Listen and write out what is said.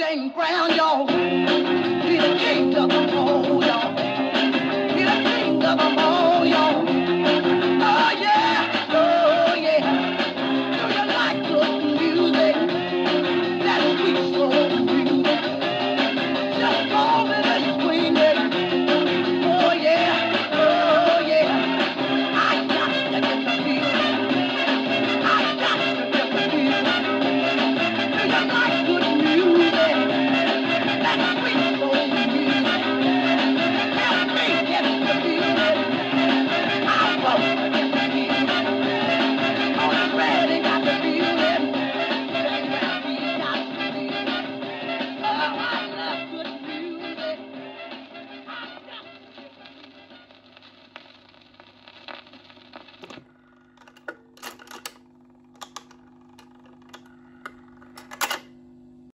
James Brown, y'all. Be the